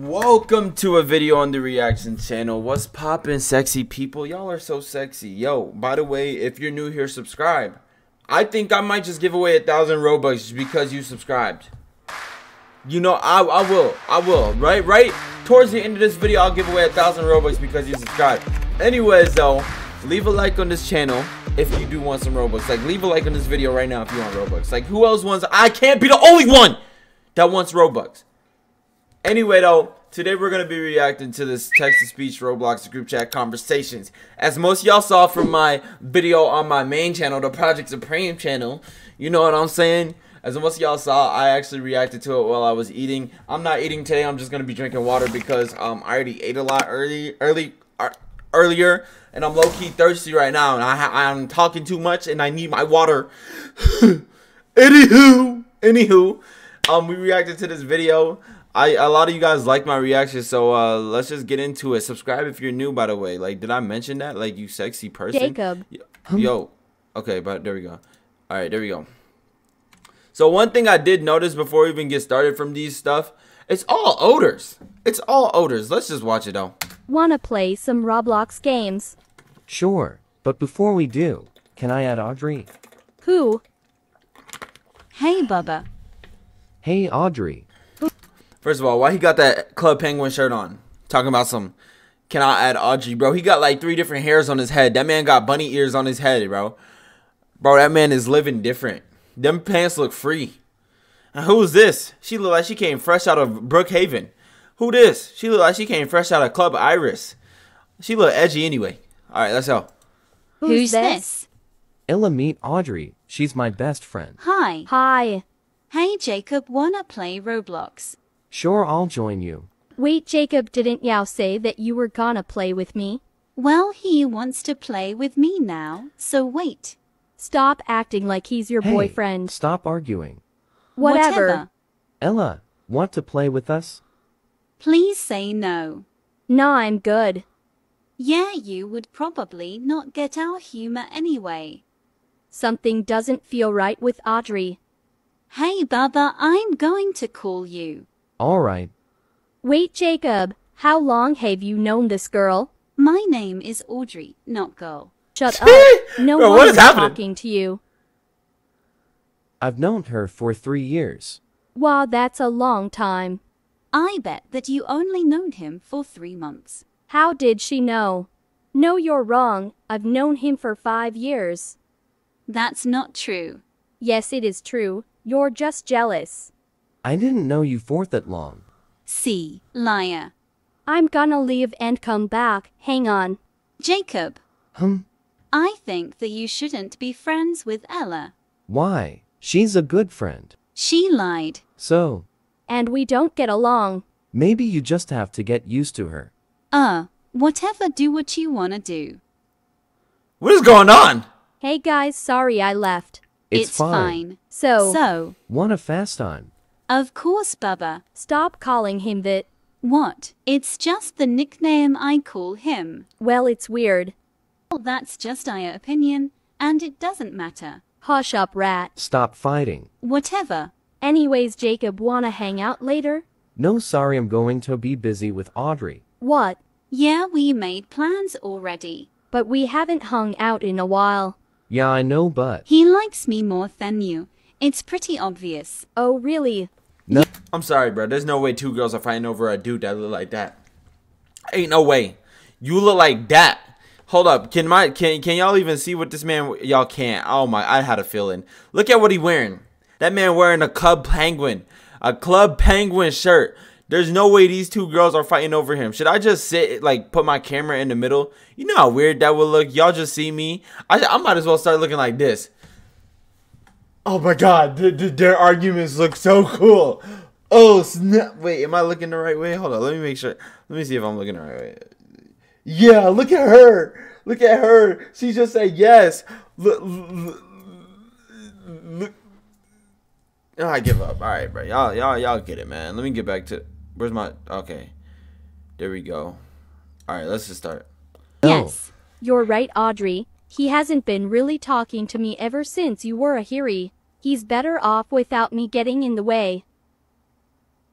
Welcome to a video on the reaction channel. What's poppin', sexy people? Y'all are so sexy. Yo, by the way, if you're new here, subscribe. I think I might just give away a thousand Robux because you subscribed. You know, I, I will. I will. Right? Right? Towards the end of this video, I'll give away a thousand Robux because you subscribed. Anyways, though, leave a like on this channel if you do want some Robux. Like, leave a like on this video right now if you want Robux. Like, who else wants... I can't be the only one that wants Robux. Anyway, though, today we're going to be reacting to this text-to-speech Roblox group chat conversations. As most y'all saw from my video on my main channel, the Project Supreme channel, you know what I'm saying? As most y'all saw, I actually reacted to it while I was eating. I'm not eating today. I'm just going to be drinking water because um, I already ate a lot early, early, uh, earlier. And I'm low-key thirsty right now. And I I'm talking too much and I need my water. anywho, anywho, um, we reacted to this video. I a lot of you guys like my reaction, so uh, let's just get into it. Subscribe if you're new, by the way. Like, did I mention that? Like, you sexy person. Jacob. Yo, okay, but there we go. All right, there we go. So one thing I did notice before we even get started from these stuff, it's all odors. It's all odors. Let's just watch it though. Wanna play some Roblox games? Sure, but before we do, can I add Audrey? Who? Hey, Bubba. Hey, Audrey. First of all, why he got that Club Penguin shirt on? Talking about some, can I add Audrey, bro? He got like three different hairs on his head. That man got bunny ears on his head, bro. Bro, that man is living different. Them pants look free. And who's this? She look like she came fresh out of Brookhaven. Who this? She look like she came fresh out of Club Iris. She look edgy anyway. All right, let's go. Who's, this? Ella meet Audrey. She's my best friend. Hi. Hi. Hey, Jacob, wanna play Roblox? Sure, I'll join you. Wait, Jacob, didn't Yao say that you were gonna play with me? Well, he wants to play with me now, so wait. Stop acting like he's your Hey, boyfriend. Stop arguing. Whatever. Ella, want to play with us? Please say no. Nah, I'm good. Yeah, you would probably not get our humor anyway. Something doesn't feel right with Audrey. Hey, Bubba, I'm going to call you. Alright. Wait, Jacob, how long have you known this girl? My name is Audrey, not girl. Shut up. No Bro, one is is happening? talking to you. I've known her for three years. Wow, that's a long time. I bet that you only known him for three months. How did she know? No, you're wrong. I've known him for five years. That's not true. Yes, it is true. You're just jealous. I didn't know you for that long. See, liar. I'm gonna leave and come back. Hang on. Jacob, Hum? I think that you shouldn't be friends with Ella. Why? She's a good friend. She lied. So, And we don't get along. maybe you just have to get used to her. Uh, whatever, do what you wanna do. What is going on? Hey guys, sorry I left. It's, fine. So, So, Want a fast time? Of course, Bubba. stop calling him that. What? It's just the nickname I call him. Well, it's weird. Well, that's just our opinion, and it doesn't matter. Hush up, rat. Stop fighting. Whatever. Anyways, Jacob, wanna hang out later? No, sorry, I'm going to be busy with Audrey. What? Yeah, we made plans already. But we haven't hung out in a while. Yeah, I know, but. He likes me more than you. It's pretty obvious. Oh, really? No. I'm sorry, bro. There's no way two girls are fighting over a dude that look like that. Ain't no way. You look like that. Hold up. Can my can can y'all even see what this man? Y'all can't. Oh my! I had a feeling. Look at what he wearing. That man wearing a club penguin, a club penguin shirt. There's no way these two girls are fighting over him. Should I just sit like put my camera in the middle? You know how weird that would look. Y'all just see me. I I might as well start looking like this. Oh my god, th- th- their arguments look so cool. Oh snap! Wait, am I looking the right way? Hold on, let me make sure. Let me see if I'm looking the right way. Yeah, look at her. Look at her. She just said yes. Look, look, look. Oh, I give up. All right, bro. Y'all, y'all, y'all get it, man. Let me get back to. Where's my? Okay, there we go. All right, let's just start. Yes. You're right, Audrey. He hasn't been really talking to me ever since you were a Hiri. He's better off without me getting in the way.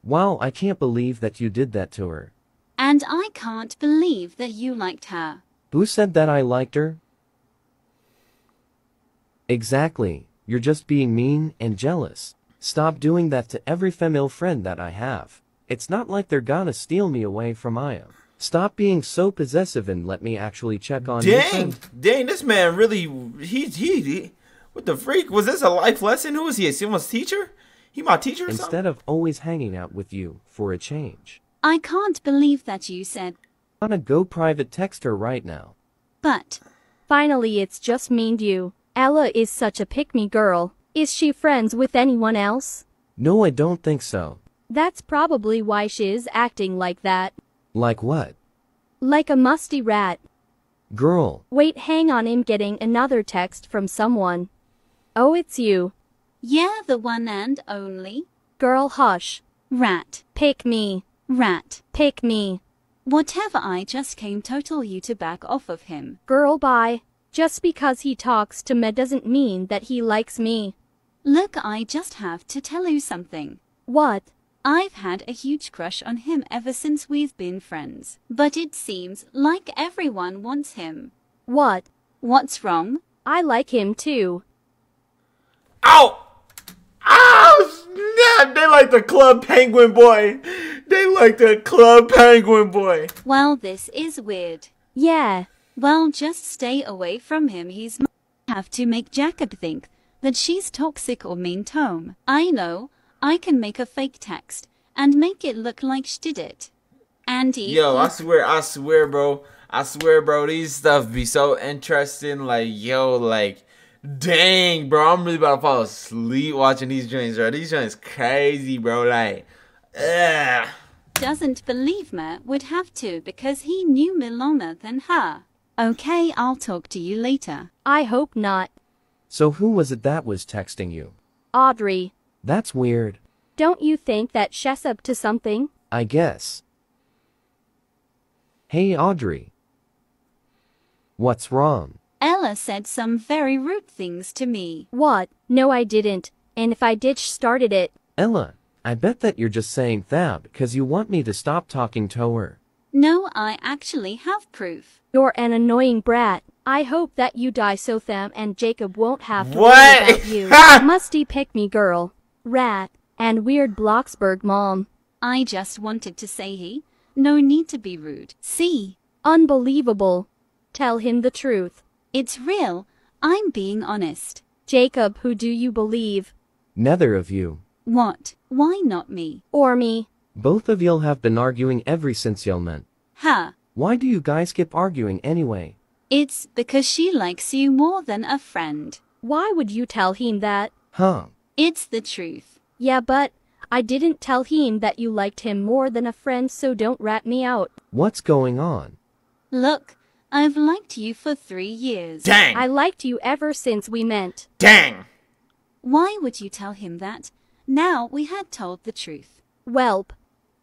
Wow, I can't believe that you did that to her. And I can't believe that you liked her. Who said that I liked her? Exactly, you're just being mean and jealous. Stop doing that to every female friend that I have. It's not like they're gonna steal me away from Aya. Stop being so possessive and let me actually check on your Dang, friend. dang, this man really, he, he, he, what the freak? Was this a life lesson? Who is he? Is he someone's teacher? He my teacher or something? Instead of always hanging out with you for a change. I can't believe that you said, I Wanna go private text her right now. but Finally, it's just me and you. Ella is such a pick me girl. Is she friends with anyone else? No, I don't think so. That's probably why she is acting like that. Like what? Like a musty rat. Girl, Wait, hang on, I'm getting another text from someone. Oh, it's you. yeah, the one and only. Girl, hush. Rat, Pick me. rat. Pick me. Whatever I just came total you to back off of him. Girl, bye. Just because he talks to me doesn't mean that he likes me. Look, I just have to tell you something. What? I've had a huge crush on him ever since we've been friends. But it seems like everyone wants him. What? What's wrong? I like him too. Ow! Ow! Snap! They like the Club Penguin boy. They like the Club Penguin boy. Well, this is weird. Yeah. Well, just stay away from him. He's m- have to make Jacob think that she's toxic or mean Tom. I know. I can make a fake text and make it look like she did it. Andy, Yo, I swear, I swear, bro. I swear, bro. These stuff be so interesting. Like, yo, like, dang, bro. I'm really about to fall asleep watching these joints, bro. These joints crazy, bro. Like, ugh. doesn't believe me would have to because he knew me longer than her. Okay, I'll talk to you later. I hope not. so who was it that was texting you? Audrey. That's weird. Don't you think that she's up to something? I guess. Hey Audrey. What's wrong? Ella said some very rude things to me. What? No, I didn't. And if I did, sh started it. Ella, I bet that you're just saying that because you want me to stop talking to her. No, I actually have proof. You're an annoying brat. I hope that you die so Tham and Jacob won't have to What? worry about you. Musty pick me girl. Rat. And weird Bloxburg mom. I just wanted to say he. No need to be rude. See, Unbelievable. Tell him the truth. it's real. I'm being honest. Jacob, who do you believe? Neither of you. What? Why not me? Or me? Both of y'all have been arguing ever since y'all met. Huh. Why do you guys keep arguing anyway? It's because she likes you more than a friend. Why would you tell him that? Huh? It's the truth. Yeah, but I didn't tell him that you liked him more than a friend, so don't rat me out. What's going on? Look, I've liked you for three years. Dang. I liked you ever since we met. Dang. Why would you tell him that? Now we had told the truth. Welp.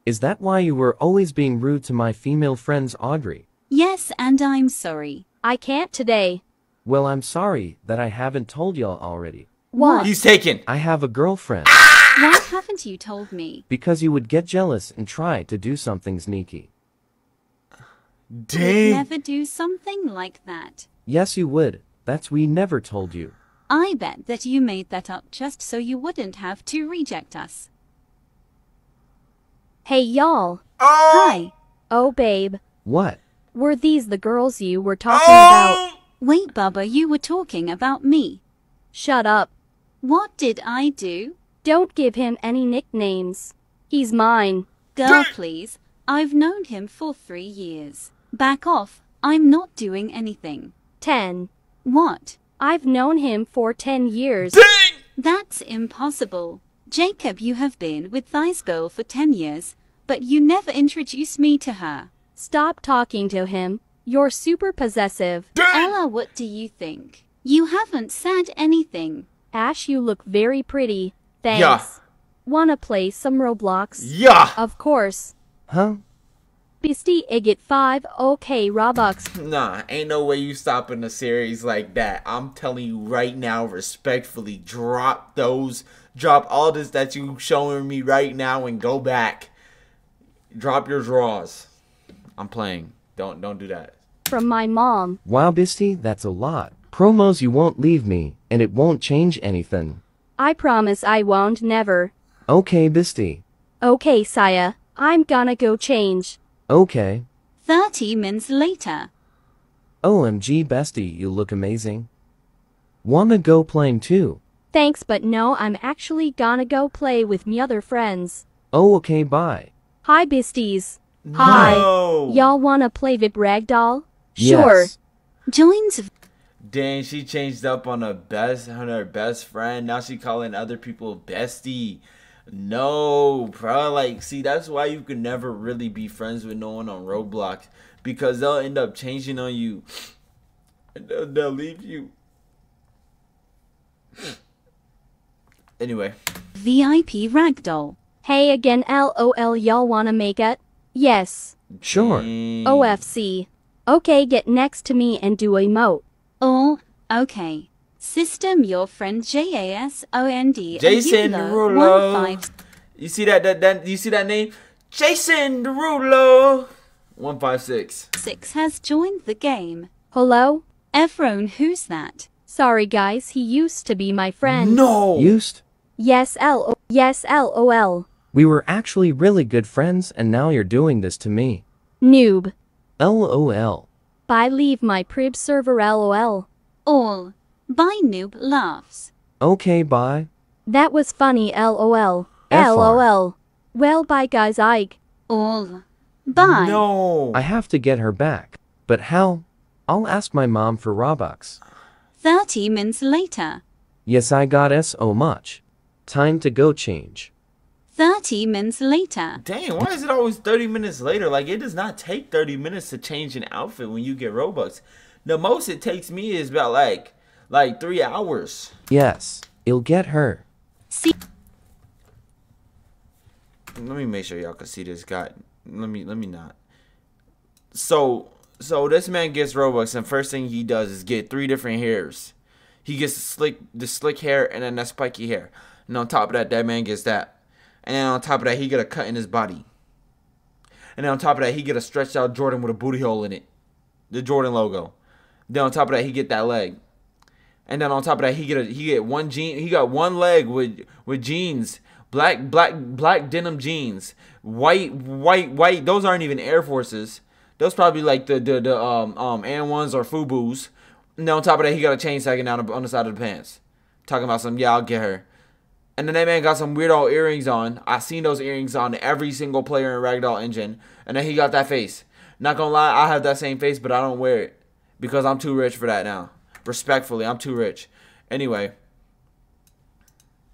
Is that why you were always being rude to my female friends Audrey? Yes, and I'm sorry. I can't today. Well, I'm sorry that I haven't told y'all already. What? He's taken. I have a girlfriend. Ah! Why haven't you told me? Because you would get jealous and try to do something sneaky. Would Dang. never do something like that. Yes, you would. That's we never told you. I bet that you made that up just so you wouldn't have to reject us. Hey, y'all. Oh. Hi. Oh, babe. What? Were these the girls you were talking about? Oh. Wait, Bubba, you were talking about me. Shut up. What did I do? Don't give him any nicknames. He's mine. Girl, please. I've known him for three years. Back off. I'm not doing anything. 10. What? I've known him for 10 years. Dang. That's impossible. Jacob, you have been with this girl for 10 years, but you never introduced me to her. Stop talking to him. You're super possessive. Dang. Ella, what do you think? You haven't said anything. Ash, you look very pretty. Thanks. Yeah. Wanna play some Roblox? Yeah. Of course. Huh? Beastie Igit 5, okay Robux. Nah, ain't no way you stopping a series like that. I'm telling you right now, respectfully, drop those, drop all this that you showing me right now, and go back. Drop your draws. I'm playing. Don't don't do that. From my mom. Wow, Bisty, that's a lot. Promos you won't leave me, and it won't change anything. I promise I won't never. Okay, Bisty. Okay, Saya. I'm gonna go change. Okay. 30 minutes later. OMG, Bestie, you look amazing. Wanna go playing too? Thanks, but no, I'm actually gonna go play with me other friends. Oh, okay, bye. Hi, Beasties. Hi. No. Y'all wanna play Vip Ragdoll? Sure. Yes. Joins Dang, she changed up on her best on her best friend. Now she calling other people bestie. No, bro. Like, see, that's why you can never really be friends with no one on Roblox because they'll end up changing on you. And they'll, they'll leave you. Anyway, VIP Ragdoll. Hey again, LOL, y'all wanna make it? Yes. Sure. dang. OFC. Okay, get next to me and do a emote. Or, okay. System your friend J-A-S-O-N-D. Jason Derulo. One five You see that that that you see that name? Jason Derulo. One five six. six has joined the game. Hello? Efron, who's that? Sorry guys, he used to be my friend. No. Used? Yes, L. Yes, LOL. We were actually really good friends, and now you're doing this to me. Noob. LOL. Bye, leave my prib server, LOL. All. By noob laughs. Okay, bye. That was funny, LOL. FR. LOL. Well, bye, guys, Ike. All. Bye. No. I have to get her back. But how? I'll ask my mom for Robux. 30 minutes later. Yes, I got so much. Time to go change. 30 minutes later. Dang, why is it always 30 minutes later? Like, it does not take 30 minutes to change an outfit when you get Robux. The most it takes me is about, like, like three hours. Yes, you'll get her. See. Let me make sure y'all can see this guy. Let me, let me not. So, so this man gets Robux, and first thing he does is get three different hairs. He gets the slick, the slick hair, and then that spiky hair. And on top of that, that man gets that. And then on top of that, he get a cut in his body. And then on top of that, he get a stretched out Jordan with a booty hole in it, the Jordan logo. Then on top of that, he get that leg. And then on top of that, he get a he get one jean. He got one leg with with jeans, black black black denim jeans, white white white. Those aren't even Air Forces. Those probably like the the, the um um AND1s or Fubu's. And then on top of that, he got a chain sagging down on the side of the pants. Talking about some yeah, I'll get her. And then that man got some weirdo earrings on. I seen those earrings on every single player in Ragdoll Engine. And then he got that face. Not gonna lie, I have that same face, but I don't wear it because I'm too rich for that now. Respectfully, I'm too rich. Anyway,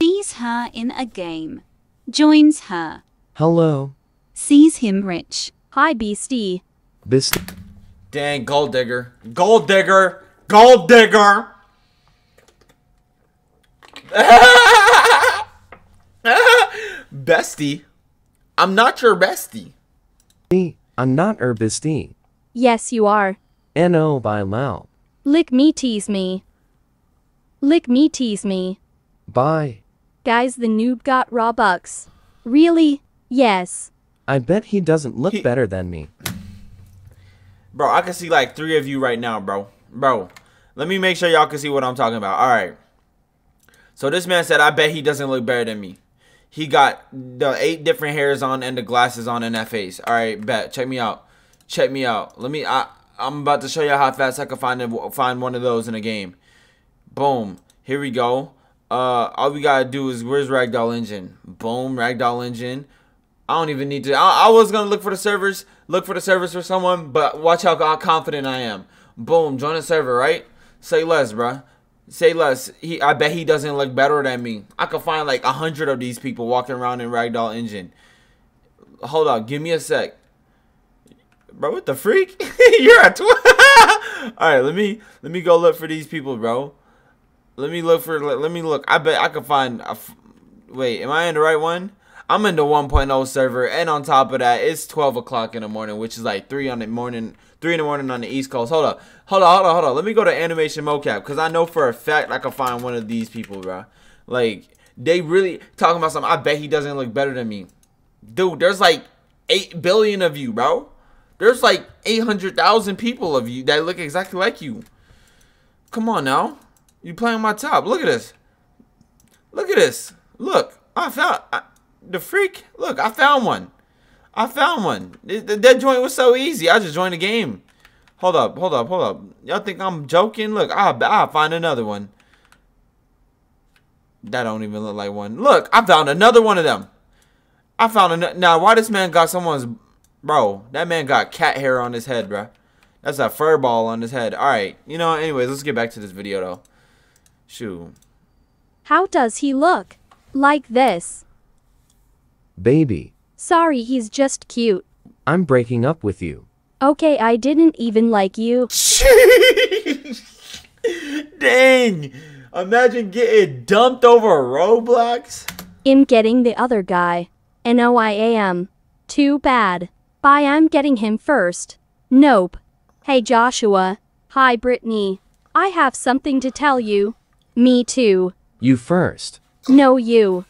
Sees her in a game. Joins her. Hello, Sees him rich. Hi, Beastie. Beastie. dang gold digger, gold digger, gold digger. bestie, I'm not your bestie. Me, I'm not her bestie. Yes, you are. No by Lao. Lick me, tease me. Lick me, tease me. Bye. Guys, the noob got Robux. Really? Yes. I bet he doesn't look He- better than me. Bro, I can see like three of you right now, bro. Bro, let me make sure y'all can see what I'm talking about. All right. So this man said, I bet he doesn't look better than me. He got the eight different hairs on and the glasses on in that face. All right, bet. Check me out. Check me out. Let me. I. I'm about to show you how fast I can find a, find one of those in a game. Boom. Here we go. Uh, all we gotta do is where's Ragdoll Engine? Boom, Ragdoll Engine. I don't even need to. I, I was gonna look for the servers, look for the servers for someone, but watch how, how confident I am. Boom, join a server, right? Say less, bruh. Say less. He, I bet he doesn't look better than me. I could find like a hundred of these people walking around in Ragdoll Engine. Hold on, give me a sec, bro. What the freak? You're at. Tw- All right, let me let me go look for these people, bro. Let me look for. Let, let me look. I bet I could find. A f- Wait, am I in the right one? I'm in the 1.0 server, and on top of that, it's 12 o'clock in the morning, which is like three on the morning, three in the morning on the East Coast. Hold up, hold on, hold on, hold on. Let me go to animation mocap because I know for a fact I can find one of these people, bro. Like they really talking about something. I bet he doesn't look better than me, dude. There's like eight billion of you, bro. There's like 800,000 people of you that look exactly like you. Come on now. You playing my top. Look at this. Look at this. Look. I found I, the freak. Look, I found one. I found one. The dead joint was so easy. I just joined the game. Hold up, hold up, hold up. Y'all think I'm joking? Look, I'll, I'll find another one. That don't even look like one. Look, I found another one of them. I found another. Now, why this man got someone's Bro, that man got cat hair on his head, bro. That's a fur ball on his head. Alright, you know, anyways, let's get back to this video, though. Shoot. How does he look? Like this. Baby, Sorry, he's just cute. I'm breaking up with you. Okay, I didn't even like you. Dang! Imagine getting dumped over Roblox. I'm getting the other guy. N-O-I-A-M. Too bad. Bye, I'm getting him first. Nope. Hey Joshua. Hi Brittany. I have something to tell you. Me too. You first. No, you.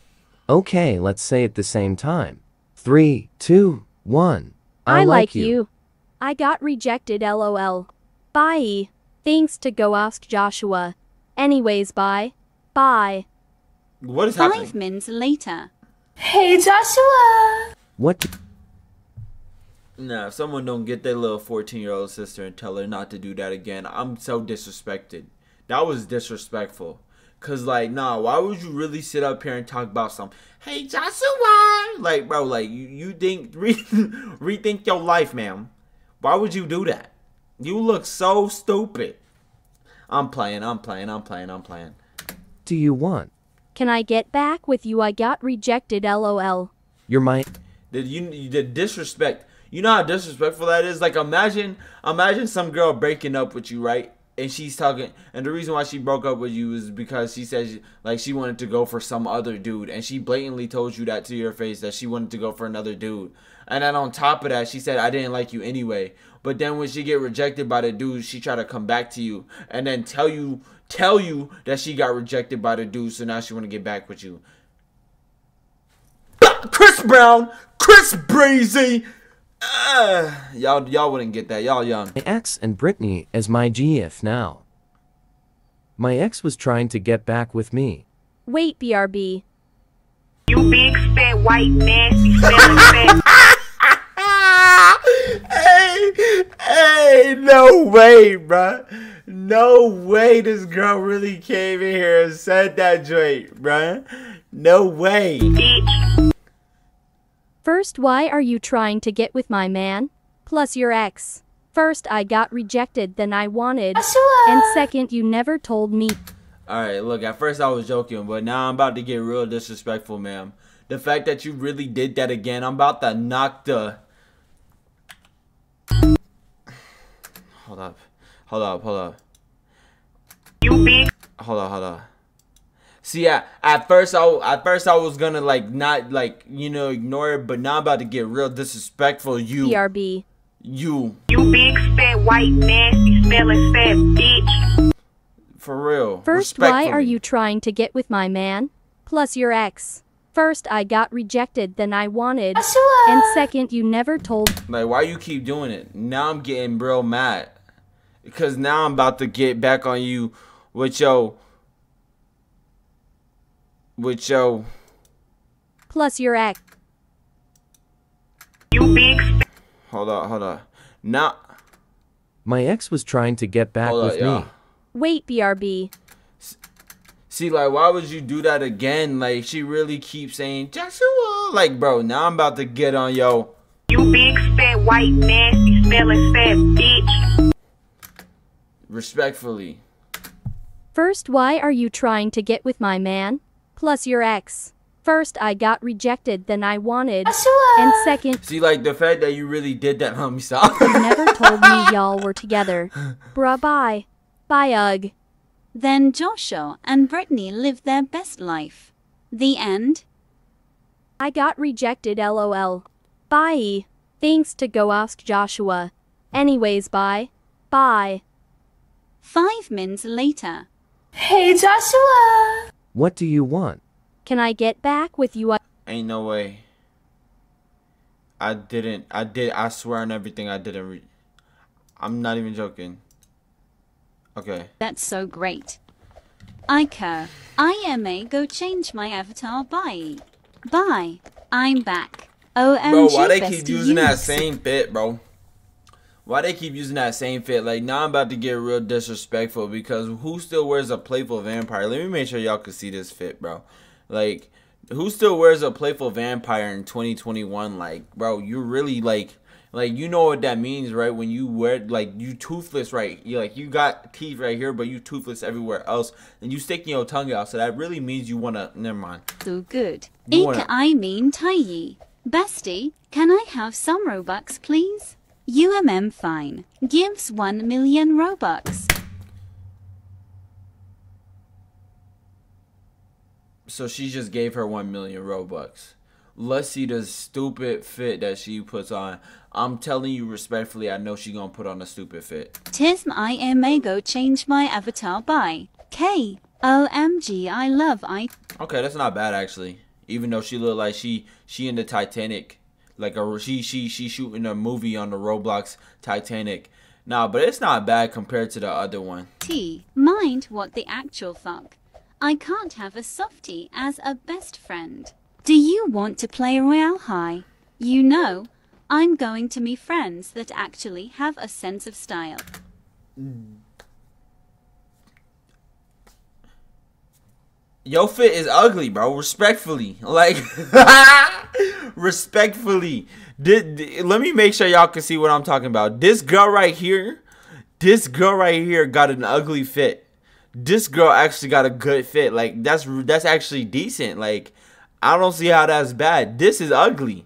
Okay, let's say it the same time. Three, two, one. I, like you. I got rejected, lol. Bye. Thanks to go ask Joshua. Anyways, bye. Bye. What is Five happening? minutes later. Hey Joshua! What? Nah, if someone don't get their little 14 year old sister and tell her not to do that again, I'm so disrespected. That was disrespectful. Cause like, nah, why would you really sit up here and talk about some? Hey Joshua, like, bro, like you, you think re- rethink your life, ma'am. Why would you do that? You look so stupid. I'm playing, I'm playing, I'm playing, I'm playing. do you want? Can I get back with you? I got rejected, lol. You're my. Did you the disrespect? You know how disrespectful that is. Like imagine, imagine some girl breaking up with you, right? And she's talking, and the reason why she broke up with you is because she said like she wanted to go for some other dude, and she blatantly told you that to your face that she wanted to go for another dude. And then on top of that, she said I didn't like you anyway. But then when she get rejected by the dude, she try to come back to you and then tell you tell you that she got rejected by the dude, so now she want to get back with you. Chris Brown, Chris Breezy. Uh, y'all, y'all wouldn't get that. Y'all young. My ex and Brittany as my GF now. My ex was trying to get back with me. Wait, BRB. You big fat white nasty smelling fat hey, hey, no way, bruh. No way this girl really came in here and said that joint, bruh. No way. bitch. First, why are you trying to get with my man? Plus your ex. First, I got rejected, then I wanted. Joshua! And second, you never told me. Alright, look, at first I was joking, but now I'm about to get real disrespectful, ma'am. The fact that you really did that again, I'm about to knock the. Hold up. Hold up, hold up. You big Hold on, hold on. See, at, at first I at first I was gonna like not like you know ignore it, but now I'm about to get real disrespectful. You, BRB. you, you big fat white nasty smelling fat bitch. for real. First, why are you trying to get with my man? Plus your ex. First, I got rejected, then I wanted. Joshua! And second, you never told. like? Why you keep doing it? Now I'm getting real mad because now I'm about to get back on you with your with your. Plus your ex. You big Hold on, hold on. Now, My ex was trying to get back hold with on, me. y'all. Wait, BRB. See, like, why would you do that again? Like, she really keeps saying Joshua. Like, bro, now I'm about to get on yo. you big fat white nasty smelling fat bitch. Respectfully. First, why are you trying to get with my man? Plus your ex. First, I got rejected, then I wanted. Joshua! And second, See, like the fact that you really did that, let me stop. you never told me y'all were together. Bruh, bye. Bye, Ugg. Then Joshua and Brittany lived their best life. The end. I got rejected lol. Bye. Thanks to go ask Joshua. Anyways, bye. Bye. Five minutes later. Hey, Joshua! What do you want? Can I get back with you? Ain't no way. I didn't. I did. I swear on everything. I didn't. Re- I'm not even joking. Okay. That's so great. Iker, IMA go change my avatar bye. Bye. I'm back. OMG Bro, why they keep bestie using that same bit, bro? Why they keep using that same fit? Like now I'm about to get real disrespectful because who still wears a playful vampire? Let me make sure y'all can see this fit, bro. Like who still wears a playful vampire in 2021? Like, bro, you really like like you know what that means, right? When you wear like you toothless, right? You like you got teeth right here, but you toothless everywhere else, and you sticking your tongue out. So that really means you wanna. Never mind. So good. Ik wanna- I mean Taiyi. Bestie, can I have some Robux please? UMM fine. Gives 1 million Robux. So she just gave her one million robux. Let's see the stupid fit that she puts on. I'm telling you respectfully, I know she gonna put on a stupid fit. Tism IMA go change my avatar by K. OMG I love I Okay, that's not bad actually. Even though she look like she she in the Titanic, like a she she she shooting a movie on the Roblox Titanic. Nah, but it's not bad compared to the other one. T. Mind what the actual fuck. I can't have a softie as a best friend. Do you want to play Royale High? You know, I'm going to meet friends that actually have a sense of style. Your fit is ugly, bro. Respectfully, like respectfully. Did, did- let me make sure y'all can see what I'm talking about. This girl right here, this girl right here got an ugly fit. This girl actually got a good fit. Like that's that's actually decent. Like I don't see how that's bad. This is ugly.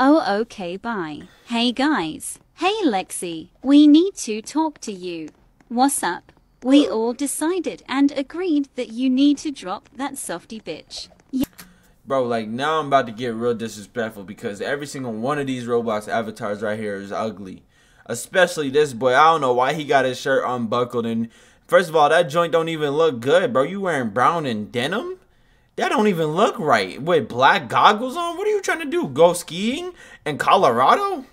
Oh, okay, bye. Hey guys. Hey Lexi. We need to talk to you. What's up? We all decided and agreed that you need to drop that softy bitch. Bro, like now I'm about to get real disrespectful because every single one of these Roblox avatars right here is ugly. Especially this boy. I don't know why he got his shirt unbuckled and first of all, that joint don't even look good, bro. You wearing brown and denim? That don't even look right. With black goggles on? What are you trying to do? Go skiing in Colorado?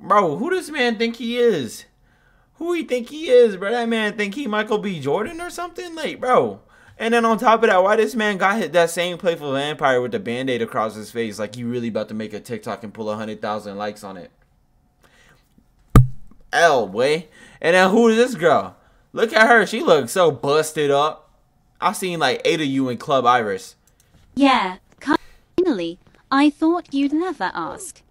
Bro, who does man think he is? Who he think he is, bro? That man think he Michael B. Jordan or something? Like, bro. And then on top of that, why this man got hit that same playful vampire with the band-aid across his face like he really about to make a TikTok and pull a hundred thousand likes on it? L way. And then who is this girl? Look at her. She looks so busted up. I seen like eight of you in Club Iris. Yeah, finally. I thought you'd never ask.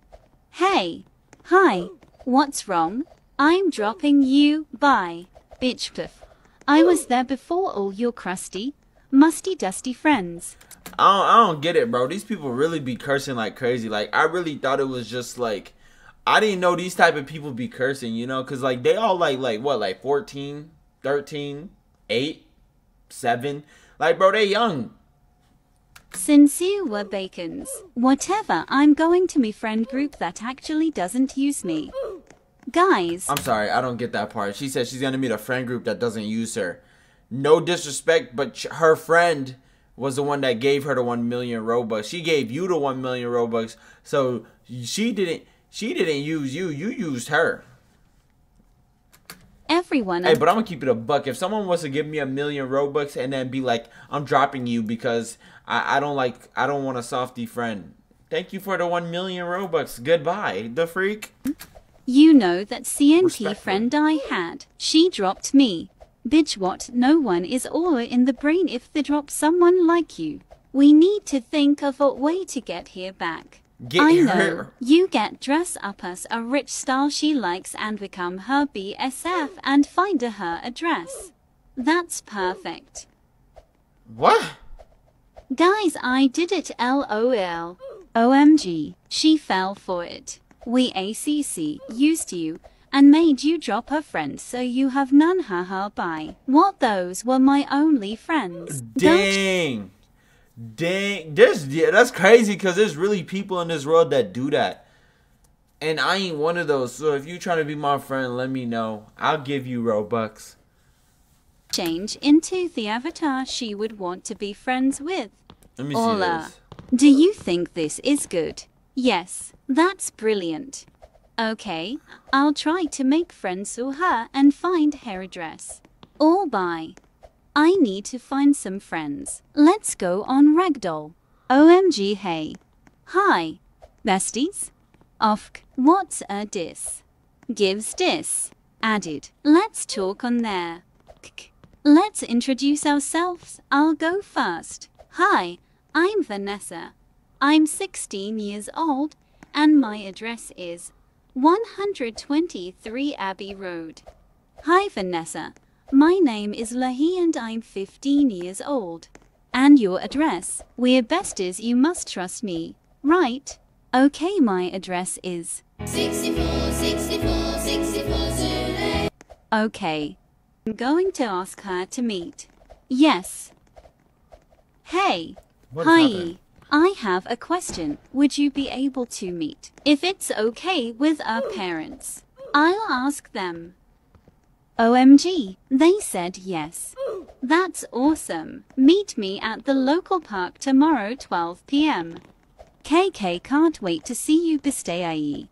Hey. Hi. What's wrong? I'm dropping you. by Bitch cliff. I was there before all your crusty, musty dusty friends. I don't, I don't get it, bro. These people really be cursing like crazy. Like I really thought it was just like I didn't know these type of people be cursing, you know, cuz like they all like like what, like 14, 13, 8, 7. Like bro, they young. Sincere were bacons. Whatever, I'm going to me friend group that actually doesn't use me. Guys, I'm sorry, I don't get that part. She said she's going to meet a friend group that doesn't use her. No disrespect, but ch- her friend was the one that gave her the 1 million Robux. She gave you the 1 million Robux. So she didn't she didn't use you, you used her. everyone Hey, but I'm gonna keep it a buck. If someone was to give me a million Robux and then be like, "I'm dropping you because I, I don't like, I don't want a softy friend." Thank you for the one million Robux. Goodbye, the freak. You know that CNP Respectfully. friend I had. She dropped me. Bitch what? No one is all in the brain if they drop someone like you. We need to think of a way to get here back. Get I her- know. You get dress up as a rich style she likes and become her BSF and find her address. That's perfect. What? Guys, I did it LOL. OMG, she fell for it. We ACC used you and made you drop her friends so you have none haha bye. What those were my only friends. Dang. Dang, there's yeah, that's crazy because there's really people in this world that do that, and I ain't one of those. So if you trying to be my friend, let me know. I'll give you Robux. Change into the avatar she would want to be friends with. Let me see Do you think this is good? Yes, that's brilliant. Okay, I'll try to make friends with her and find her address. All bye. I need to find some friends. Let's go on Ragdoll. OMG hey. Hi. Besties? Ofk, what's a dis? Gives dis. Added. Let's talk on there. K- Let's introduce ourselves. I'll go first. Hi, I'm Vanessa. I'm 16 years old and my address is 123 Abbey Road. Hi, Vanessa. My name is Lahi and I'm 15 years old. And your address? We're besties, you must trust me. Right? Okay, my address is. 64, 64, 64 Zulu. Okay. I'm going to ask her to meet. Yes. Hey. Hi. I have a question. Would you be able to meet? If it's okay with our parents, I'll ask them. OMG, they said yes. That's awesome. Meet me at the local park tomorrow 12 p.m. KK can't wait to see you Bistayai.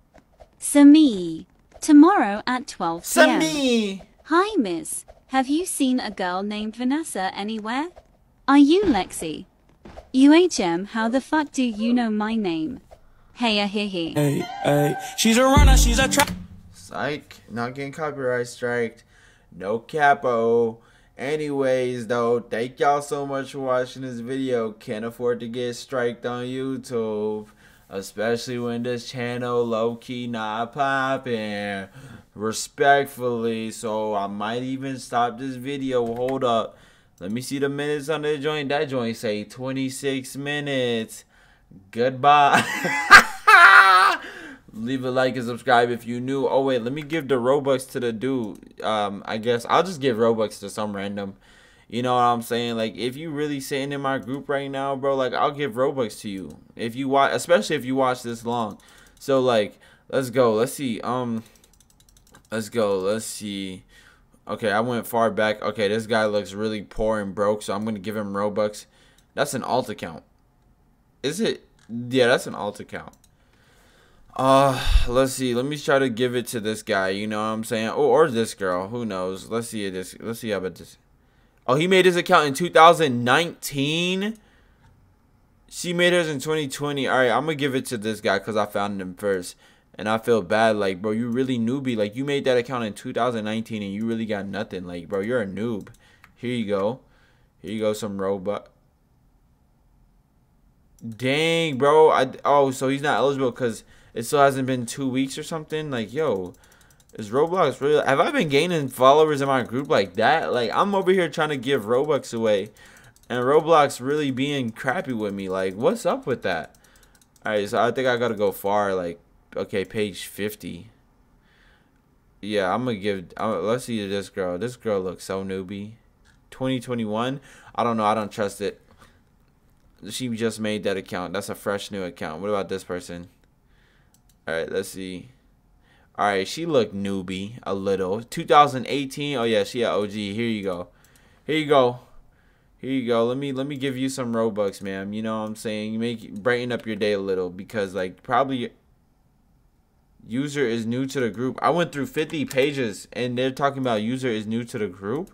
Sami. Tomorrow at 12 p.m. Sami. Hi, miss. Have you seen a girl named Vanessa anywhere? Are you Lexi? UHM, how the fuck do you know my name? Hey, uh, hey, hey. Hey, hey, she's a runner, she's a trap. Psych, not getting copyright striked. No capo. Anyways, though, thank y'all so much for watching this video. Can't afford to get striked on YouTube. Especially when this channel low-key not popping. Respectfully. So I might even stop this video. Hold up. Let me see the minutes on the joint. That joint say 26 minutes. Goodbye. Leave a like and subscribe if you new. Oh wait, let me give the Robux to the dude. Um, I guess I'll just give Robux to some random. You know what I'm saying? Like if you really sitting in my group right now, bro, like I'll give Robux to you. If you watch especially if you watch this long. So like, let's go. Let's see. Um let's go. Let's see. Okay, I went far back. Okay, this guy looks really poor and broke, so I'm gonna give him Robux. That's an alt account. Is it? Yeah, that's an alt account. Uh, let's see. Let me try to give it to this guy. You know what I'm saying? Oh, or this girl. Who knows? Let's see this. Let's see how about this. Oh, he made his account in 2019. She made hers in 2020. All right, I'm gonna give it to this guy because I found him first, and I feel bad. Like, bro, you really newbie. Like, you made that account in 2019 and you really got nothing. Like, bro, you're a noob. Here you go. Here you go. Some robot. Dang, bro. I oh, so he's not eligible because it still hasn't been two weeks or something. Like, yo, is Roblox really? Have I been gaining followers in my group like that? Like, I'm over here trying to give Robux away, and Roblox really being crappy with me. Like, what's up with that? All right, so I think I gotta go far. Like, okay, page 50. Yeah, I'm gonna give. Let's see this girl. This girl looks so newbie. 2021. I don't know. I don't trust it. She just made that account. That's a fresh new account. What about this person? All right, let's see. All right, she looked newbie a little. 2018. Oh yeah, she a OG. Here you go. Here you go. Here you go. Let me let me give you some Robux, ma'am. You know what I'm saying? You make brighten up your day a little because like probably user is new to the group. I went through 50 pages and they're talking about user is new to the group.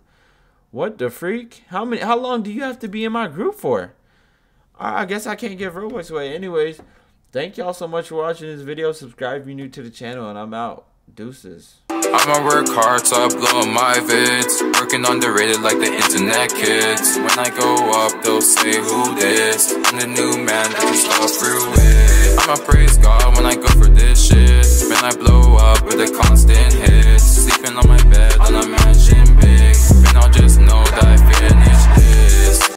What the freak? How many how long do you have to be in my group for? I I guess I can't give Robux away. Anyways, thank y'all so much for watching this video. Subscribe if you're new to the channel, and I'm out. Deuces. I'ma work hard upload my vids Working underrated like the internet kids When I go up, they'll say who this I'm the new man through it I'ma praise God when I go for this shit I blow up with a constant hit. Sleeping on my bed and I'm